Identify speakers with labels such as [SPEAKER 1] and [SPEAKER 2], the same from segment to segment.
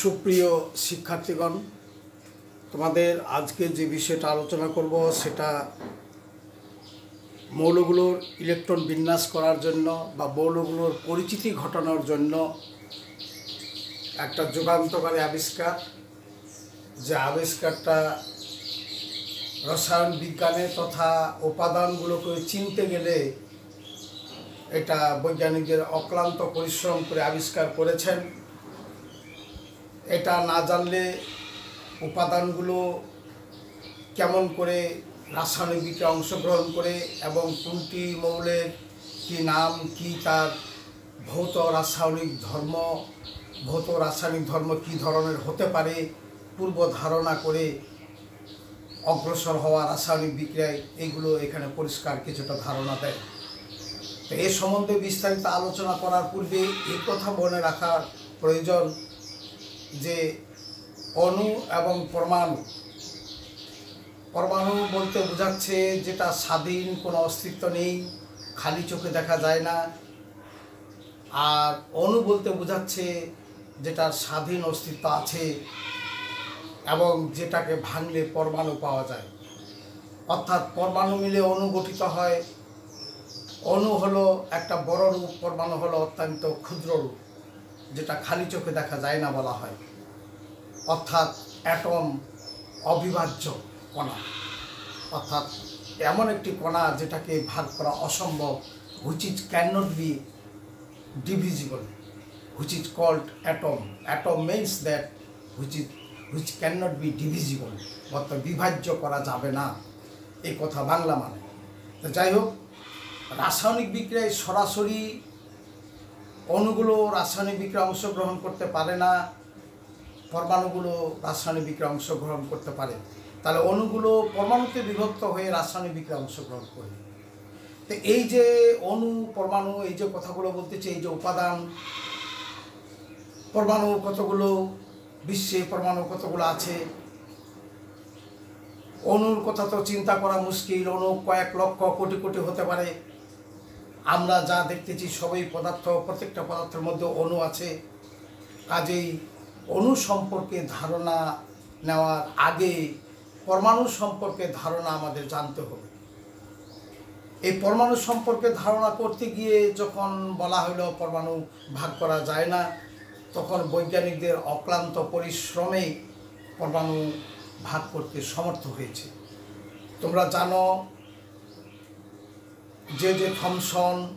[SPEAKER 1] সুপ্রিয় শিক্ষার্থীগণ, তোমাদের আজকে যে বিষয়টা আলোচনা করব সেটা মৌলগুলোর ইলেকট্রন বিন্যাস করার জন্য বা মৌলগুলোর পরিচিতি ঘটানোর জন্য একটা যুগান্তকারী আবিষ্কার। যে আবিষ্কারটা রসায়ন বিজ্ঞানে তথা উপাদানগুলোকে চিনতে গেলে এটা বৈজ্ঞানিকদের অক্লান্ত পরিশ্রম করে আবিষ্কার করেছেন। এটা না জানলে উপাদানগুলো কেমন করে রাসায়নিক বিক্রিয়া অংশগ্রহণ করে এবং কোনটি মৌলের কি নাম, কি তার ভৌত রাসায়নিক ধর্ম, ভৌত রাসায়নিক ধর্ম কি ধরনের হতে পারে, পূর্ব ধারণা করে অগ্রসর হওয়া রাসায়নিক বিক্রিয়ায় এইগুলো এখানে পরিষ্কার কিছুটা ধারণা দেয়। তো এ সম্বন্ধে বিস্তারিত আলোচনা করার পূর্বে এই কথা মনে রাখার প্রয়োজন যে অণু এবং পরমাণু। পরমাণু বলতে বোঝাচ্ছে যেটা স্বাধীন, কোনো অস্তিত্ব নেই, খালি চোখে দেখা যায় না। আর অণু বলতে বোঝাচ্ছে যেটার স্বাধীন অস্তিত্ব আছে এবং যেটাকে ভাঙলে পরমাণু পাওয়া যায়। অর্থাৎ পরমাণু মিলে অণু গঠিত হয়। অণু হলো একটা বড় রূপ, পরমাণু হলো অত্যন্ত ক্ষুদ্র রূপ। যেটা খালি চোখে দেখা যায় না বলা হয়। অর্থাৎ অ্যাটম অবিভাজ্য কণা। অর্থাৎ এমন একটি কণা যেটাকে ভাগ করা অসম্ভব which is can not be divisible which is called atom atom means that which is which can not be divisible অর্থাৎ বিভাজ্য করা যাবে না। এই কথা বাংলা মানে। তো যাই হোক, রাসায়নিক বিক্রিয়ায় সরাসরি অণুগুলো রাসায়নিক বিক্রিয়া অংশগ্রহণ করতে পারে না, পরমাণুগুলো রাসায়নিক বিক্রিয়া অংশগ্রহণ করতে পারে। তাহলে অণুগুলো পরমাণুতে বিভক্ত হয়ে রাসায়নিক বিক্রিয়া অংশগ্রহণ করে। তো এই যে অণু, পরমাণু, এই যে কথাগুলো বলতেছে, এই যে উপাদান, পরমাণু কতগুলো, বিশ্বে পরমাণু কতগুলো আছে? অণুর কথা তো চিন্তা করা মুশকিল, অণু কয়েক লক্ষ কোটি কোটি হতে পারে। আমরা যা দেখতেছি সবই পদার্থ, প্রত্যেকটা পদার্থের মধ্যে অণু আছে। কাজেই অণু সম্পর্কে ধারণা নেওয়ার আগে পরমাণু সম্পর্কে ধারণা আমাদের জানতে হবে। এই পরমাণু সম্পর্কে ধারণা করতে গিয়ে যখন বলা হলো পরমাণু ভাগ করা যায় না, তখন বৈজ্ঞানিকদের অক্লান্ত পরিশ্রমে পরমাণু ভাগ করতে সমর্থ হয়েছে। তোমরা জানো যে যে থমসন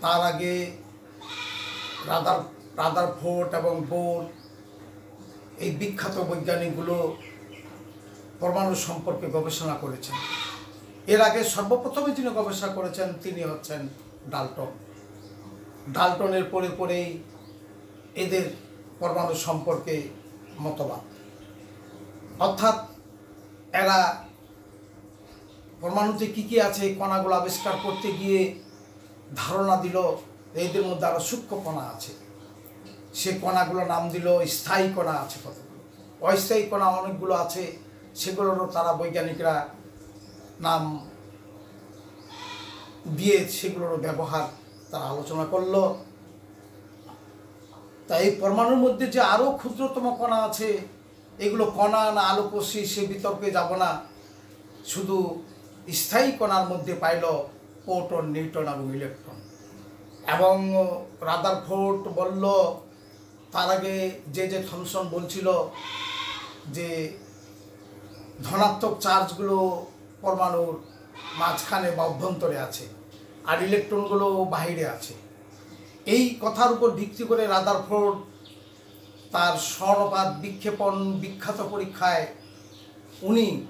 [SPEAKER 1] তার আগে রাদার রাদার ফোর্ট এবং বোর এই বিখ্যাত বৈজ্ঞানিকগুলো পরমাণু সম্পর্কে গবেষণা করেছেন। এর আগে সর্বপ্রথমে যিনি গবেষণা করেছেন, তিনি হচ্ছেন ডালটন। ডালটনের পরে পরেই এদের পরমাণু সম্পর্কে মতবাদ। অর্থাৎ এরা পরমাণুতে কী কী আছে, কণাগুলো আবিষ্কার করতে গিয়ে ধারণা দিল, এদের মধ্যে আরও সূক্ষ্ম কণা আছে। সে কণাগুলো নাম দিল স্থায়ী কণা আছে কতগুলো। অস্থায়ী কণা অনেকগুলো আছে, সেগুলোরও তারা বৈজ্ঞানিকরা নাম দিয়ে সেগুলোরও ব্যবহার তারা আলোচনা করল। তা এই পরমাণুর মধ্যে যে আরও ক্ষুদ্রতম কণা আছে, এগুলো কণা না আলোকসি সে বিতর্কে যাব না। শুধু স্থায়ী কণার মধ্যে পাইল প্রোটন নিউটন এবং ইলেকট্রন। এবং রাদার ফোর্ট বলল, তার আগে যে যে থমসন বলছিল যে ধনাত্মক চার্জগুলো পরমাণুর মাঝখানে বা অভ্যন্তরে আছে আর ইলেকট্রনগুলো বাহিরে আছে। এই কথার উপর ভিত্তি করে রাদারফোর্ড তার স্বর্ণপাত বিক্ষেপণ বিখ্যাত পরীক্ষায় উনি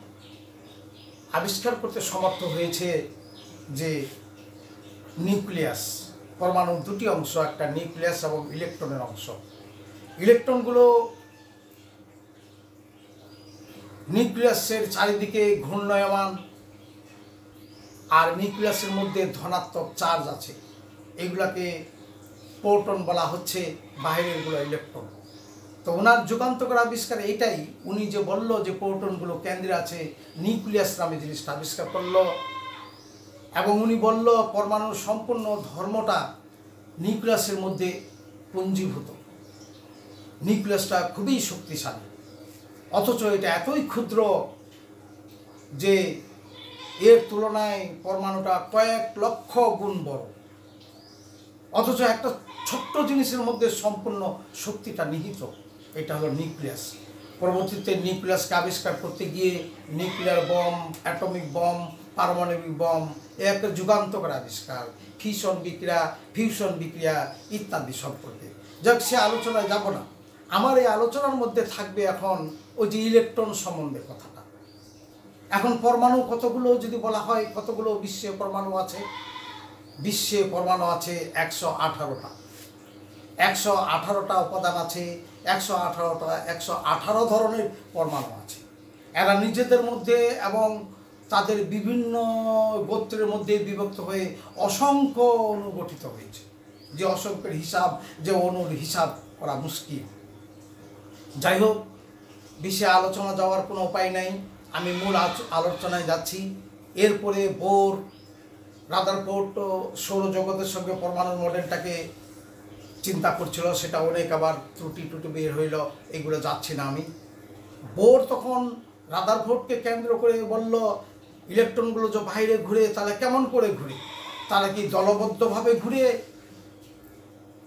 [SPEAKER 1] আবিষ্কার করতে সমর্থ হয়েছে যে নিউক্লিয়াস পরমাণুর দুটি অংশ, একটা নিউক্লিয়াস এবং ইলেকট্রনের অংশ। ইলেকট্রনগুলো নিউক্লিয়াসের চারিদিকে ঘূর্ণয়মান আর নিউক্লিয়াসের মধ্যে ধনাত্মক চার্জ আছে। এগুলাকে প্রোটন বলা হচ্ছে বাইরেরগুলো ইলেকট্রন। তো ওনার যুগান্তকর আবিষ্কার এটাই উনি যে বলল যে প্রোটনগুলো কেন্দ্রে আছে, নিউক্লিয়াস নামে জিনিসটা আবিষ্কার করল। এবং উনি বলল পরমাণুর সম্পূর্ণ ধর্মটা নিউক্লিয়াসের মধ্যে পুঞ্জীভূত। নিউক্লিয়াসটা খুবই শক্তিশালী। অথচ এটা এতই ক্ষুদ্র যে এর তুলনায় পরমাণুটা কয়েক লক্ষ গুণ বড়। অথচ একটা ছোট্ট জিনিসের মধ্যে সম্পূর্ণ শক্তিটা নিহিত। এটা হলো নিউক্লিয়াস। পরবর্তীতে নিউক্লিয়াসকে আবিষ্কার করতে গিয়ে নিউক্লিয়ার বম, অ্যাটমিক বম, পারমাণবিক বম এ একটা যুগান্তকর আবিষ্কার ফিশন বিক্রিয়া, ফিউশন বিক্রিয়া ইত্যাদি সম্পর্কে যাক, সে আলোচনায় যাব না। আমার এই আলোচনার মধ্যে থাকবে এখন ওই যে ইলেকট্রন সম্বন্ধে কথাটা। এখন পরমাণু কতগুলো যদি বলা হয়, কতগুলো বিশ্বে পরমাণু আছে? বিশ্বে পরমাণু আছে একশো আঠারোটা। একশো আঠারোটা উপাদান আছে একশো আঠারোটা একশো আঠারো ধরনের পরমাণু আছে। এরা নিজেদের মধ্যে এবং তাদের বিভিন্ন গোত্রের মধ্যে বিভক্ত হয়ে অসংখ্য অণু গঠিত হয়েছে। যে অসংখ্যের হিসাব, যে অণুর হিসাব করা মুশকিল। যাই হোক বিশ্বে আলোচনা যাওয়ার কোনো উপায় নাই। আমি মূল আলোচনায় যাচ্ছি। এরপরে বোর রাদারফোর্ড সৌরজগতের সঙ্গে পরমাণু মডেলটাকে চিন্তা করছিল, সেটা অনেক আবার ত্রুটি টুটি বের হইল, এগুলো যাচ্ছি না আমি। বোর তখন রাদারফোর্ডকে কেন্দ্র করে বলল, ইলেকট্রনগুলো যে বাইরে ঘুরে, তাহলে কেমন করে ঘুরে? তারা কি দলবদ্ধভাবে ঘুরে?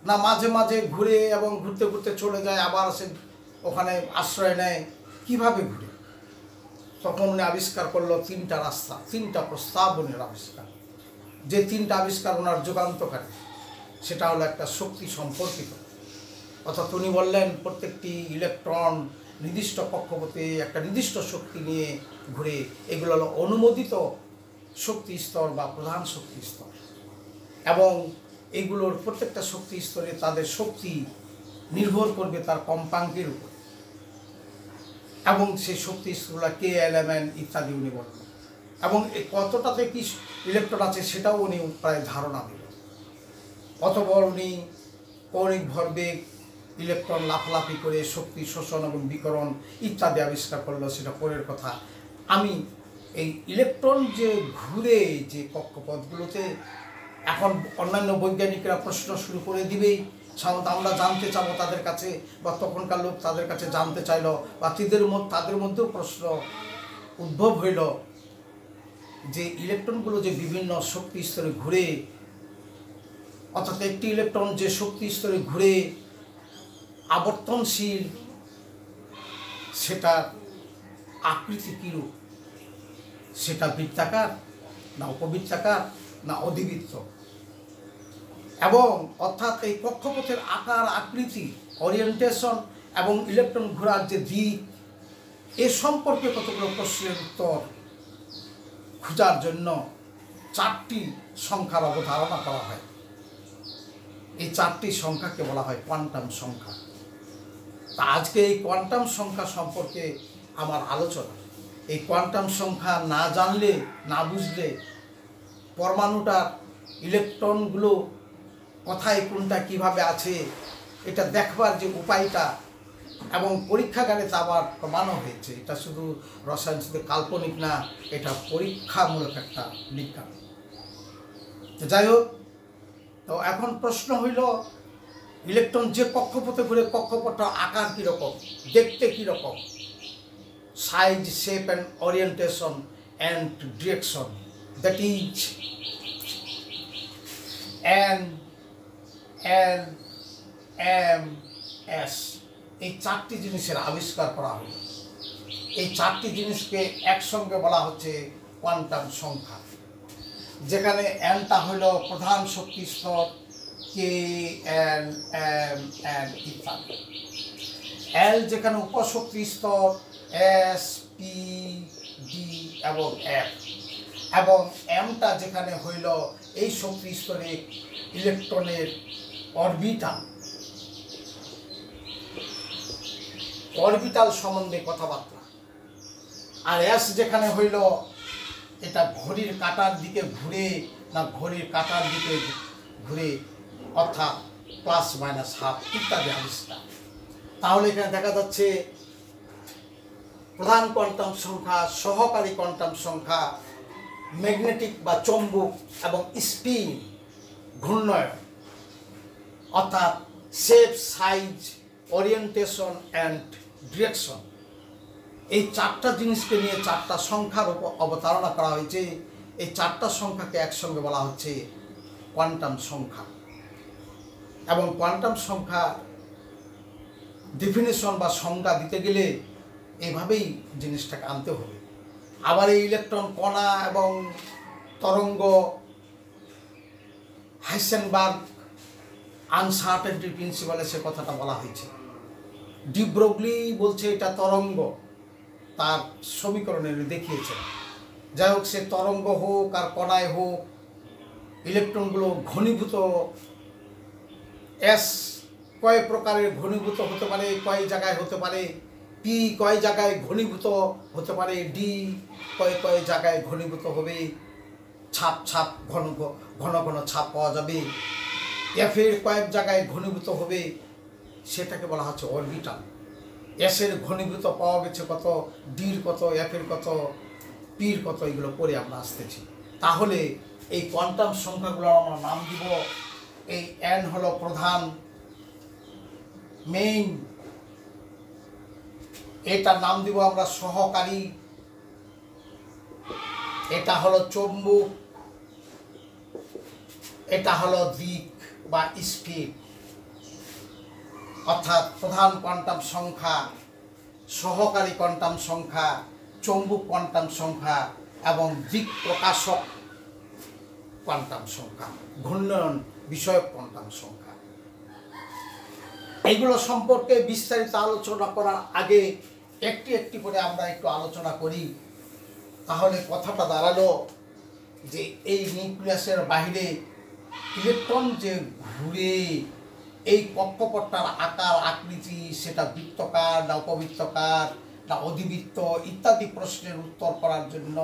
[SPEAKER 1] না মাঝে মাঝে ঘুরে এবং ঘুরতে ঘুরতে চলে যায়, আবার সে ওখানে আশ্রয় নেয়? কীভাবে ঘুরে? তখন উনি আবিষ্কার করল তিনটা রাস্তা, তিনটা প্রস্তাব প্রস্তাবনের আবিষ্কার। যে তিনটা আবিষ্কার ওনার যুগান্তকারী। সেটা হলো একটা শক্তি সম্পর্কিত। অর্থাৎ উনি বললেন, প্রত্যেকটি ইলেকট্রন নির্দিষ্ট কক্ষপথে একটা নির্দিষ্ট শক্তি নিয়ে ঘুরে, এগুলো হলো অনুমোদিত শক্তি স্তর বা প্রধান শক্তি স্তর। এবং এইগুলোর প্রত্যেকটা শক্তি স্তরে তাদের শক্তি নির্ভর করবে তার কম্পাঙ্কের উপর। এবং সেই শক্তি স্তরগুলো কে, এলিমেন্ট ইত্যাদি উনি বলবেন এবং কতটাতে কি ইলেকট্রন আছে সেটাও উনি প্রায় ধারণা দিলেন। অতপর উনি কৌণিক ভরবেগ ইলেকট্রন লাফালাফি করে শক্তি শোষণ এবং বিকরণ ইত্যাদি আবিষ্কার করল, সেটা পরের কথা। আমি এই ইলেকট্রন যে ঘুরে যে কক্ষপথগুলোতে এখন অন্যান্য বৈজ্ঞানিকরা প্রশ্ন শুরু করে দিবেই, সাধারণত আমরা জানতে চাবো তাদের কাছে, বা তখনকার লোক তাদের কাছে জানতে চাইলো, বা তাদের তাদের মধ্যেও প্রশ্ন উদ্ভব হইল যে ইলেকট্রনগুলো যে বিভিন্ন শক্তি স্তরে ঘুরে অর্থাৎ একটি ইলেকট্রন যে শক্তি স্তরে ঘুরে আবর্তনশীল, সেটার আকৃতি কীরূপ সেটা বৃত্তাকার না উপবৃত্তাকার না অধিবৃত্ত। এবং অর্থাৎ এই কক্ষপথের আকার, আকৃতি ওরিয়েন্টেশন এবং ইলেকট্রন ঘোরার যে দিক, এ সম্পর্কে কতগুলো প্রশ্নের উত্তর খোঁজার জন্য চারটি সংখ্যার অবধারণা করা হয়। এই চারটি সংখ্যাকে বলা হয় কোয়ান্টাম সংখ্যা। তা আজকে এই কোয়ান্টাম সংখ্যা সম্পর্কে আমার আলোচনা। এই কোয়ান্টাম সংখ্যা না জানলে, না বুঝলে পরমাণুটার ইলেকট্রনগুলো কোথায়, কোনটা কীভাবে আছে, এটা দেখবার যে উপায়টা এবং পরীক্ষাগারে তা আবার প্রমাণও হয়েছে। এটা শুধু রসায়ন শুধু কাল্পনিক না, এটা পরীক্ষামূলক একটা বিজ্ঞান। যাই হোক তো এখন প্রশ্ন হইল ইলেকট্রন যে কক্ষপথে ঘুরে কক্ষপথ আকার কীরকম দেখতে কীরকম size shape and orientation and direction that is N N M S এই চারটি জিনিসের আবিষ্কার করা হলো। এই চারটি জিনিসকে একসঙ্গে বলা হচ্ছে কোয়ান্টাম সংখ্যা। যেখানে এনটা হইল প্রধান শক্তি স্তর কে এন এম এন ইত্যাদি। এল যেখানে উপশক্তি স্তর এস পি ডি এবং এফ এবং এমটা যেখানে হইল এই শক্তি স্তরে ইলেকট্রনের অরবিটাল। অরবিটাল সম্বন্ধে কথাবার্তা। আর এস যেখানে হইল এটা ঘড়ির কাটার দিকে ঘুরে না ঘড়ির কাটার দিকে ঘুরে অর্থাৎ প্লাস মাইনাস হাফ ইত্যাদি আবিষ্কার। তাহলে এখানে দেখা যাচ্ছে প্রধান কোয়ান্টাম সংখ্যা, সহকারী কোয়ান্টাম সংখ্যা ম্যাগনেটিক বা চৌম্বক এবং স্পিন ঘূর্ণয় অর্থাৎ shape size orientation and direction এই চারটা জিনিসকে নিয়ে চারটা সংখ্যার উপর অবতারণা করা হয়েছে। এই চারটা সংখ্যাকে একসঙ্গে বলা হচ্ছে কোয়ান্টাম সংখ্যা। এবং কোয়ান্টাম সংখ্যা ডেফিনেশন বা সংজ্ঞা দিতে গেলে এইভাবেই জিনিসটাকে আনতে হবে। আবার এই ইলেকট্রন কণা এবং তরঙ্গ, হাইসেনবার্গ, আনসার্টেনটি প্রিন্সিপালে সে কথাটা বলা হয়েছে। ডিব্রগলি বলছে এটা তরঙ্গ। তার সমীকরণে দেখিয়েছে। যাই হোক, সে তরঙ্গ হোক আর কণায় হোক, ইলেকট্রনগুলো ঘনীভূত এস কয় প্রকারের ঘনীভূত হতে পারে, কয় জায়গায় হতে পারে পি কয় জায়গায় ঘনীভূত হতে পারে ডি কয় কয় জায়গায় ঘনীভূত হবে, ছাপ ছাপ ঘন ঘন ঘন ছাপ পাওয়া যাবে। এফের কয়েক জায়গায় ঘনীভূত হবে, সেটাকে বলা হচ্ছে অরবিটাল। এসের ঘনীভূত পাওয়া গেছে কত, ডির কত এফের কত, পির কত, এগুলো পরে আমরা আসতেছি। তাহলে এই কোয়ান্টাম সংখ্যাগুলো আমরা নাম দিব। এই এন হলো প্রধান, মেইন। এটার নাম দিব আমরা সহকারী। এটা হলো চম্বুক। এটা হলো দিক বা স্পিড অর্থাৎ প্রধান কোয়ান্টাম সংখ্যা, সহকারী কোয়ান্টাম সংখ্যা চৌম্বক কোয়ান্টাম সংখ্যা এবং দিক প্রকাশক কোয়ান্টাম সংখ্যা, ঘূর্ণয়ন বিষয়ক কোয়ান্টাম সংখ্যা। এগুলো সম্পর্কে বিস্তারিত আলোচনা করার আগে একটি একটি করে আমরা একটু আলোচনা করি। তাহলে কথাটা দাঁড়াল যে এই নিউক্লিয়াসের বাইরে ইলেকট্রন যে ঘুরে এই কক্ষপটটার আকার, আকৃতি, সেটা বৃত্তকার না উপবৃত্তকার না অধিবৃত্ত ইত্যাদি প্রশ্নের উত্তর করার জন্য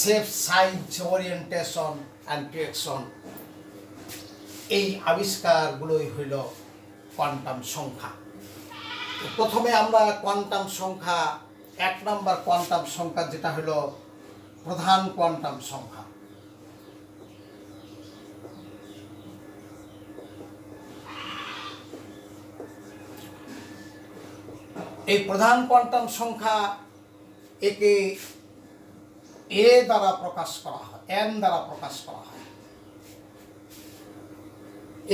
[SPEAKER 1] shape size orientation and direction এই আবিষ্কারগুলোই হইল কোয়ান্টাম সংখ্যা। প্রথমে আমরা কোয়ান্টাম সংখ্যা, এক নম্বর কোয়ান্টাম সংখ্যা যেটা হলো প্রধান কোয়ান্টাম সংখ্যা। এই প্রধান কোয়ান্টাম সংখ্যা একে এ দ্বারা প্রকাশ করা হয়, এন দ্বারা প্রকাশ করা হয়।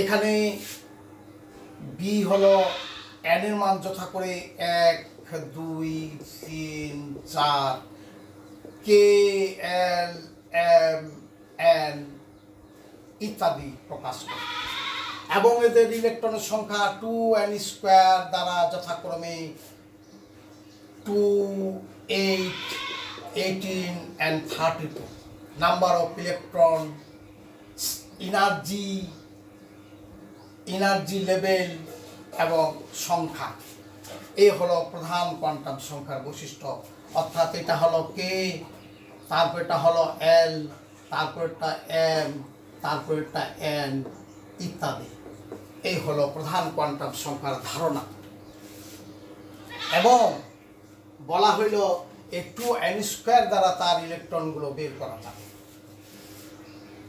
[SPEAKER 1] এখানে বি হলো এর মান যথা করে এক, দুই, তিন, চার কে এল এম এন ইত্যাদি প্রকাশ করে। এবং এদের ইলেকট্রনের সংখ্যা টু এন স্কোয়ার দ্বারা যথাক্রমে two eight eighteen and thirty two number of electron energy level এবং সংখ্যা। এই হলো প্রধান কোয়ান্টাম সংখ্যার বৈশিষ্ট্য। অর্থাৎ এটা হলো কে তারপর এটা হলো এল তারপরটা এম তারপরটা এন ইত্যাদি। এই হলো প্রধান কোয়ান্টাম সংখ্যার ধারণা। এবং বলা হইল এই টু এন স্কোয়ার দ্বারা তার ইলেকট্রনগুলো বের করা যাবে,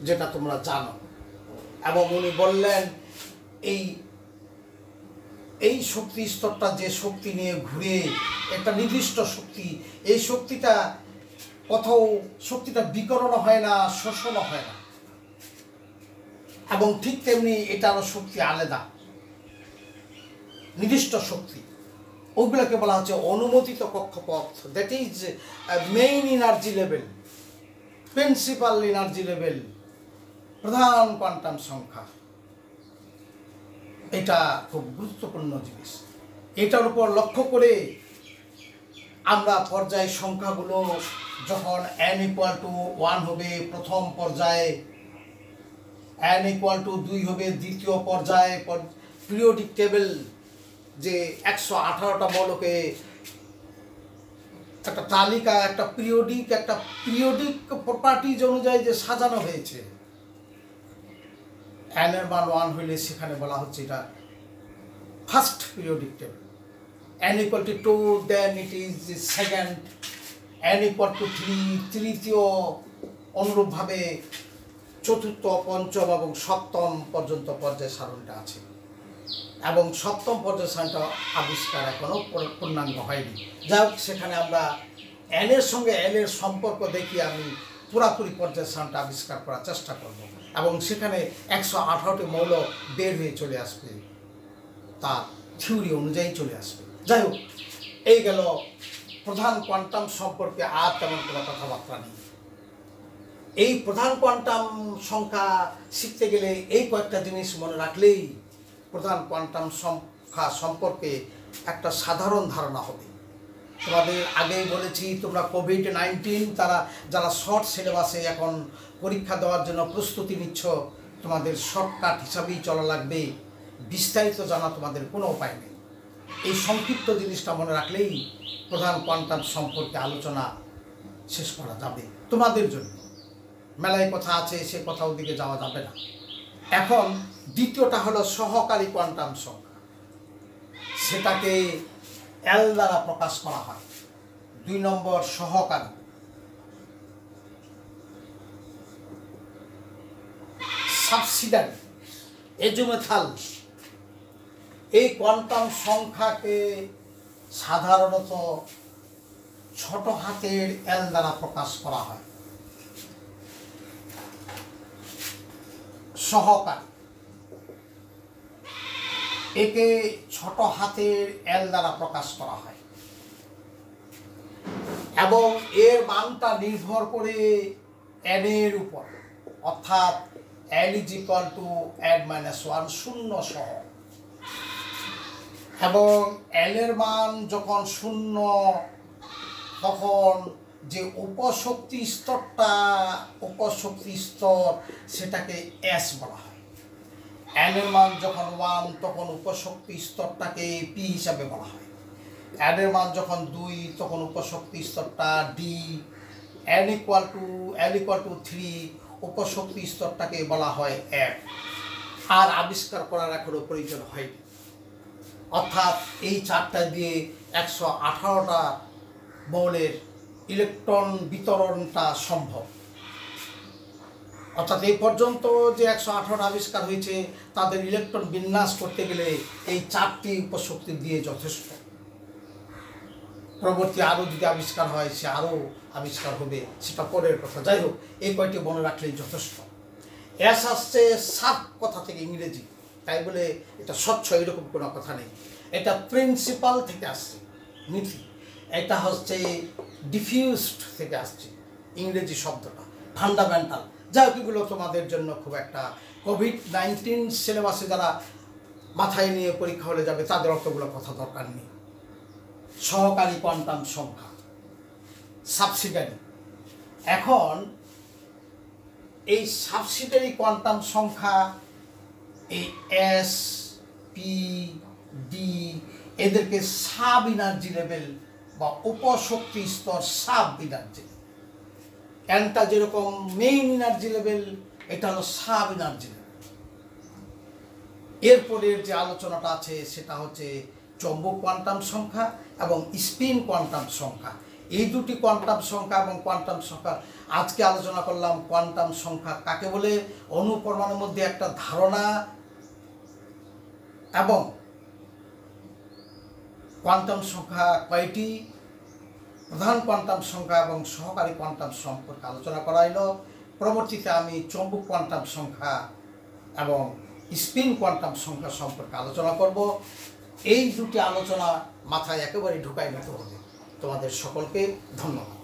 [SPEAKER 1] যেটা তোমরা জানো। এবং উনি বললেন, এই এই শক্তি স্তরটা যে শক্তি নিয়ে ঘুরে, একটা নির্দিষ্ট শক্তি, এই শক্তিটা কোথাও, শক্তিটা বিকরণ হয় না শোষণ হয় না। এবং ঠিক তেমনি এটারও শক্তি আলাদা, নির্দিষ্ট শক্তি। ওইগুলোকে বলা হচ্ছে অনুমোদিত কক্ষপথ। That is main energy level principal energy level প্রধান কোয়ান্টাম সংখ্যা। এটা খুব গুরুত্বপূর্ণ জিনিস। এটার উপর লক্ষ্য করে আমরা পর্যায় সংখ্যাগুলো যখন এন ইকুয়াল টু ওয়ান হবে প্রথম পর্যায়ে এন ইকুয়াল টু দুই হবে দ্বিতীয় পর্যায়ে পিরিয়ডিক টেবিল যে একশো আঠারোটা মৌলকে একটা তালিকা, একটা পিরিয়ডিক একটা পিরিয়ডিক প্রপার্টিজ অনুযায়ী যে সাজানো হয়েছে। এনের মান ওয়ান হইলে সেখানে বলা হচ্ছে এটা first periodic table N equal to two then it is second N equal to three তৃতীয় অনুরূপভাবে চতুর্থ, পঞ্চম এবং সপ্তম পর্যন্ত পর্যায় সারণটা আছে। এবং সপ্তম পর্যায়টা আবিষ্কার এখনও পুরো- পূর্ণাঙ্গ হয়নি। যাই হোক, সেখানে আমরা এনের সঙ্গে এনের সম্পর্ক দেখিয়ে আমি পুরাপুরি পর্যায়সানটা আবিষ্কার করার চেষ্টা করব এবং সেখানে একশো আঠারোটি মৌল বের হয়ে চলে আসবে, তার থিওরি অনুযায়ী চলে আসবে। যাই হোক, এই গেল প্রধান কোয়ান্টাম সম্পর্কে আর তেমন কোনো কথাবার্তা নেই। এই প্রধান কোয়ান্টাম সংখ্যা শিখতে গেলে এই কয়েকটা জিনিস মনে রাখলেই প্রধান কোয়ান্টাম সংখ্যা সম্পর্কে একটা সাধারণ ধারণা হবে। তোমাদের আগেই বলেছি, তোমরা কোভিড নাইন্টিন তারা যারা শর্ট সিলেবাসে এখন পরীক্ষা দেওয়ার জন্য প্রস্তুতি নিচ্ছ, তোমাদের শর্টকাট হিসাবেই চলা লাগবে। বিস্তারিত জানা তোমাদের কোনো উপায় নেই। এই সংক্ষিপ্ত জিনিসটা মনে রাখলেই প্রধান কোয়ান্টাম সম্পর্কে আলোচনা শেষ করা যাবে তোমাদের জন্য। মেলায় কথা আছে, সে কথা ওদিকে যাওয়া যাবে না। এখন দ্বিতীয়টা হলো সহকারী কোয়ান্টাম সংখ্যা। সেটাকে এল দ্বারা প্রকাশ করা হয়। দুই নম্বর সহকারী। সাবসিডারি এজুমেথাল এই কোয়ান্টাম সংখ্যাকে সাধারণত ছোট হাতের এল দ্বারা প্রকাশ করা হয়। সহকারী। একে ছোট হাতের এল দ্বারা প্রকাশ করা হয়। এবং এর মানটা নির্ভর করে এন এর উপর। অর্থাৎ l is to n minus one শূন্য সহ। এবং এল এর মান যখন শূন্য, তখন যে উপশক্তি স্তরটা, উপশক্তি স্তর, সেটাকে এস বলা হয়। এর মান যখন ওয়ান তখন উপশক্তি স্তরটাকে পি হিসাবে বলা হয়। এর মান যখন দুই, তখন উপশক্তি স্তরটা d n equal to n equal to three উপশক্তি স্তরটাকে বলা হয় এফ আর আবিষ্কার করার এখনও প্রয়োজন হয়নি। অর্থাৎ এই চারটা দিয়ে একশো আঠারোটা মৌলের ইলেকট্রন বিতরণটা সম্ভব। অর্থাৎ এই পর্যন্ত যে একশো আঠারো আবিষ্কার হয়েছে, তাদের ইলেকট্রন বিন্যাস করতে গেলে এই চারটি উপশক্তি দিয়ে যথেষ্ট। পরবর্তী আরও যদি আবিষ্কার হয়, সে আরও আবিষ্কার হবে, সেটা পরের কথা। যাই হোক, এই কয়টি মনে রাখলেই যথেষ্ট। এস আসছে সাত কথা থেকে ইংরেজি। তাই বলে এটা স্বচ্ছ, এরকম কোনো কথা নেই। এটা প্রিন্সিপাল থেকে আসছে নীতি এটা হচ্ছে ডিফিউজড থেকে আসছে, ইংরেজি শব্দটা ফান্ডামেন্টাল যাই এগুলো তোমাদের জন্য খুব একটা কোভিড নাইন্টিন সিলেবাসে যারা মাথায় নিয়ে পরীক্ষা হলে যাবে, তাদের অতগুলো কথা দরকার নেই। সহকারী কোয়ান্টাম সংখ্যা সাবসিডারি এখন এই সাবসিডারি কোয়ান্টাম সংখ্যা, এই এস পি ডি এদেরকে সাব ইনার্জি লেভেল বা উপশক্তি স্তর সাব ইনার্জি এনটা যেরকম মেইন এনার্জি লেভেল এটা হলো সাব এনার্জি লেভেল এরপরের যে আলোচনাটা আছে, সেটা হচ্ছে চৌম্বক কোয়ান্টাম সংখ্যা এবং স্পিন কোয়ান্টাম সংখ্যা। এই দুটি কোয়ান্টাম সংখ্যা এবং কোয়ান্টাম সংখ্যা, আজকে আলোচনা করলাম কোয়ান্টাম সংখ্যা কাকে বলে, অনুপরমাণুর মধ্যে একটা ধারণা এবং কোয়ান্টাম সংখ্যা কয়টি প্রধান কোয়ান্টাম সংখ্যা এবং সহকারী কোয়ান্টাম সম্পর্কে আলোচনা করা হলো পরবর্তীতে আমি চম্বুক কোয়ান্টাম সংখ্যা এবং স্পিন কোয়ান্টাম সংখ্যা সম্পর্কে আলোচনা করব। এই দুটি আলোচনা মাথায় একেবারে ঢুকাই নিতে হবে। তোমাদের সকলকে ধন্যবাদ।